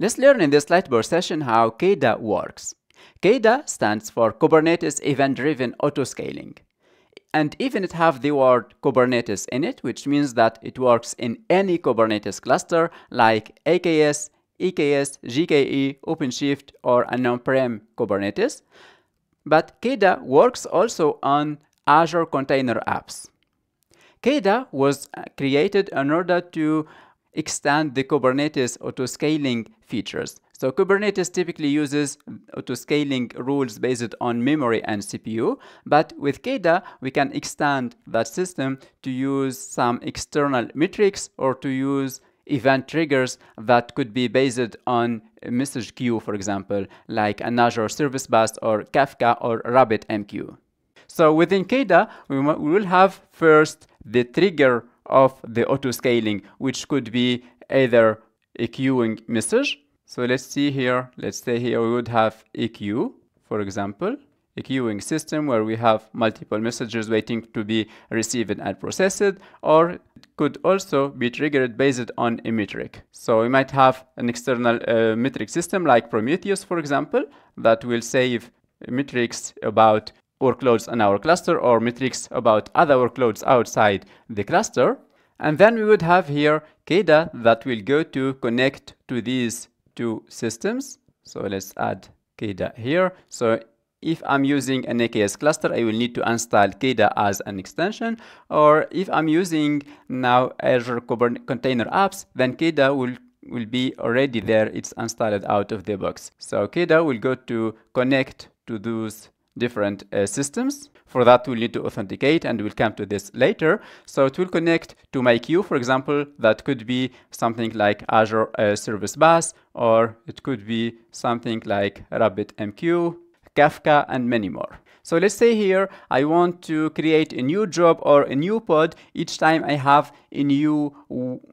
Let's learn in this Lightboard session how KEDA works. KEDA stands for Kubernetes Event-Driven Autoscaling. And even it have the word Kubernetes in it, which means that it works in any Kubernetes cluster like AKS, EKS, GKE, OpenShift, or an on-prem Kubernetes. But KEDA works also on Azure Container Apps. KEDA was uh, created in order to extend the Kubernetes autoscaling features. So Kubernetes typically uses autoscaling rules based on memory and CPU, but with KEDA, we can extend that system to use some external metrics or to use event triggers that could be based on a message queue, for example, like an Azure Service Bus or Kafka or RabbitMQ. So within KEDA, we will have first the trigger of the auto scaling, which could be either a queuing message. So let's see here, let's say here we would have a queue, for example, a queuing system where we have multiple messages waiting to be received and processed, or could also be triggered based on a metric. So we might have an external uh, metric system like Prometheus, for example, that will save metrics about workloads on our cluster or metrics about other workloads outside the cluster. And then we would have here KEDA that will go to connect to these two systems. So let's add KEDA here. So if I'm using an AKS cluster, I will need to install KEDA as an extension. Or if I'm using now Azure Container Apps, then KEDA will will be already there. It's installed out of the box. So KEDA will go to connect to those different uh, systems. For that, we'll need to authenticate and we'll come to this later. So it will connect to my queue, for example, that could be something like Azure uh, Service Bus, or it could be something like RabbitMQ, Kafka, and many more. So let's say here, I want to create a new job or a new pod each time I have a new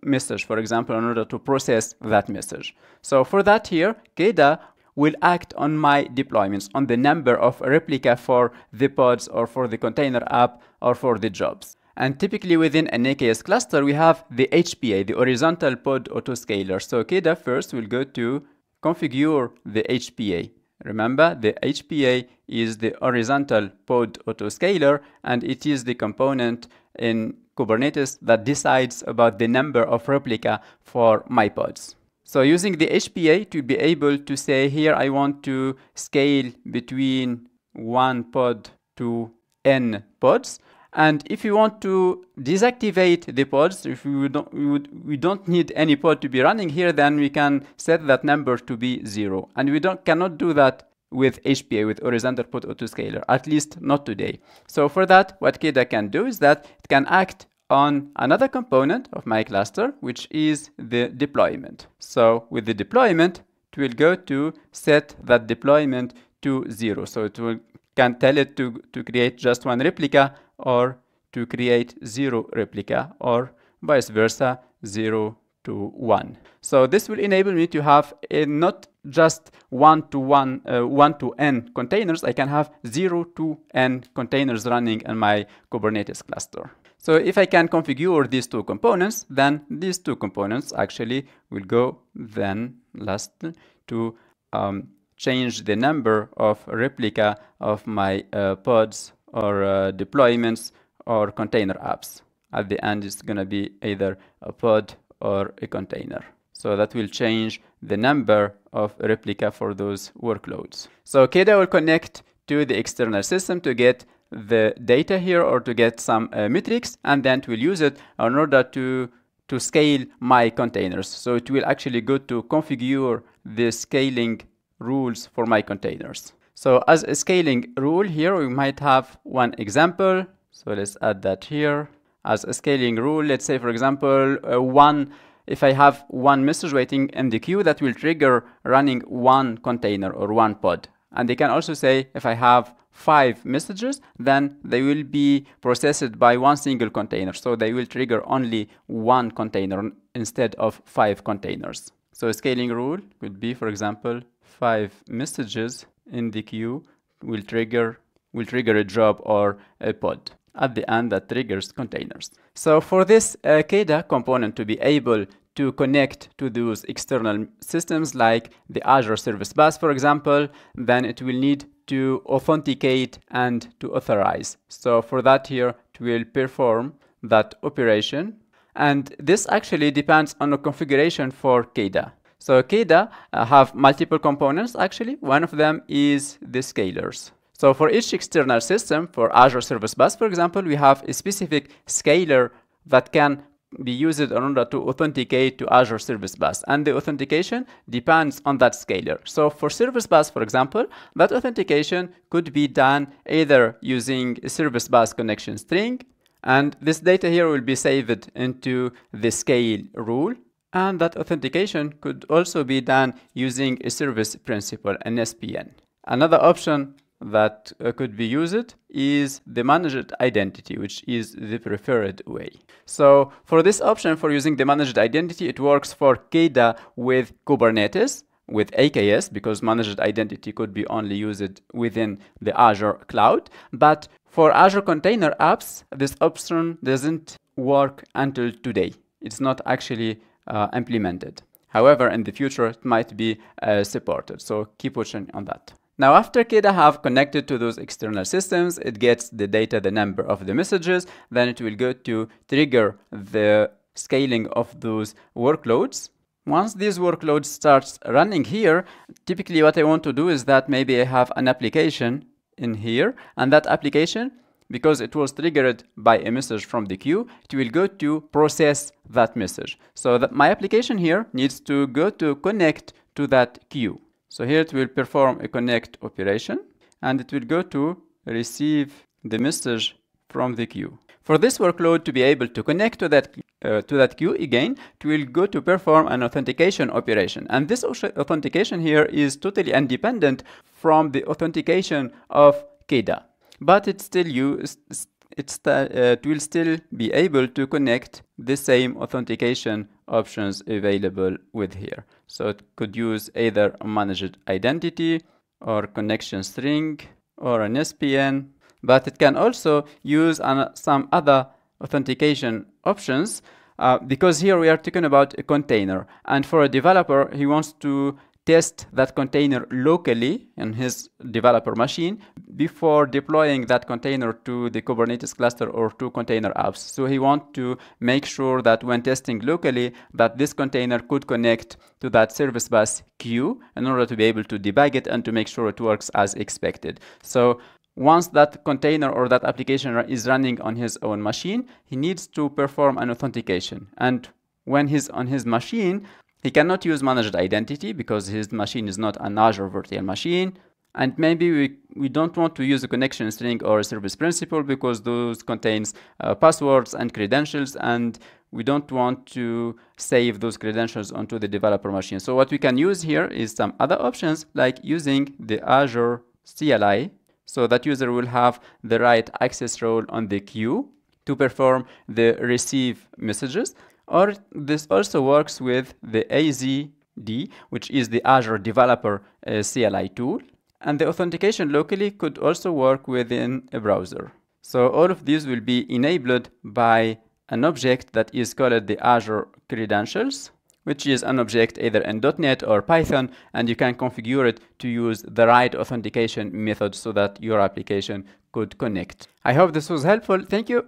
message, for example, in order to process that message. So for that here, KEDA will act on my deployments, on the number of replica for the pods or for the container app or for the jobs. And typically within an AKS cluster, we have the HPA, the horizontal pod autoscaler. So KEDA first will go to configure the HPA. Remember, the HPA is the horizontal pod autoscaler, and it is the component in Kubernetes that decides about the number of replica for my pods. So using the HPA to be able to say here I want to scale between one pod to n pods. And if you want to deactivate the pods, if we don't, we, would, we don't need any pod to be running here, then we can set that number to be zero. And we don't cannot do that with HPA, with horizontal pod autoscaler, at least not today. So for that, what KEDA can do is that it can act on another component of my cluster, which is the deployment. So with the deployment, it will go to set that deployment to zero. So it will can tell it to, to create just one replica or to create zero replica or vice versa, zero to one. So this will enable me to have a not just one to one, uh, one to n containers. I can have zero to n containers running in my Kubernetes cluster. So if I can configure these two components, then these two components actually will go then last to um, change the number of replica of my uh, pods or uh, deployments or container apps. At the end, it's going to be either a pod or a container. So that will change the number of replica for those workloads. So KEDA will connect to the external system to get the data here or to get some uh, metrics and then it will use it in order to to scale my containers. So it will actually go to configure the scaling rules for my containers. So as a scaling rule here, we might have one example. So let's add that here. As a scaling rule, let's say, for example, uh, one, if I have one message waiting in the queue, that will trigger running one container or one pod. And they can also say, if I have five messages, then they will be processed by one single container. So they will trigger only one container instead of five containers. So a scaling rule could be, for example, five messages in the queue will trigger will trigger a job or a pod at the end that triggers containers. So for this uh, KEDA component to be able to connect to those external systems like the Azure Service Bus, for example, then it will need to authenticate and to authorize. So for that here, it will perform that operation. And this actually depends on the configuration for KEDA. So KEDA uh, have multiple components actually. One of them is the scalers. So for each external system, for Azure Service Bus, for example, we have a specific scaler that can be used in order to authenticate to Azure Service Bus. And the authentication depends on that scaler. So for Service Bus, for example, that authentication could be done either using a Service Bus connection string, and this data here will be saved into the scale rule. And that authentication could also be done using a service principal, an SPN. Another option that uh, could be used is the managed identity, which is the preferred way. So for this option for using the managed identity, it works for KEDA with Kubernetes, with AKS, because managed identity could be only used within the Azure cloud. But for Azure Container Apps, this option doesn't work until today. It's not actually uh, implemented. However, in the future, it might be uh, supported. So keep watching on that. Now after KEDA have connected to those external systems, it gets the data, the number of the messages, then it will go to trigger the scaling of those workloads. Once these workloads starts running here, typically what I want to do is that maybe I have an application in here and that application because it was triggered by a message from the queue, it will go to process that message. So that my application here needs to go to connect to that queue. So here it will perform a connect operation and it will go to receive the message from the queue. For this workload to be able to connect to that, uh, to that queue again, it will go to perform an authentication operation. And this authentication here is totally independent from the authentication of KEDA. But it still use, it's uh, it will still be able to connect the same authentication options available with here. So it could use either a managed identity or connection string or an SPN, but it can also use an, some other authentication options uh, because here we are talking about a container and for a developer he wants to test that container locally in his developer machine before deploying that container to the Kubernetes cluster or to container apps. So he wants to make sure that when testing locally that this container could connect to that service bus queue in order to be able to debug it and to make sure it works as expected. So once that container or that application is running on his own machine, he needs to perform an authentication. And when he's on his machine, he cannot use managed identity because his machine is not an Azure virtual machine. And maybe we, we don't want to use a connection string or a service principal because those contains uh, passwords and credentials and we don't want to save those credentials onto the developer machine. So what we can use here is some other options like using the Azure CLI. So that user will have the right access role on the queue to perform the receive messages. Or this also works with the AZD, which is the Azure Developer uh, CLI tool. And the authentication locally could also work within a browser. So all of these will be enabled by an object that is called the Azure Credentials, which is an object either in .NET or Python, and you can configure it to use the right authentication method so that your application could connect. I hope this was helpful. Thank you.